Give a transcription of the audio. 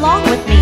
along with me.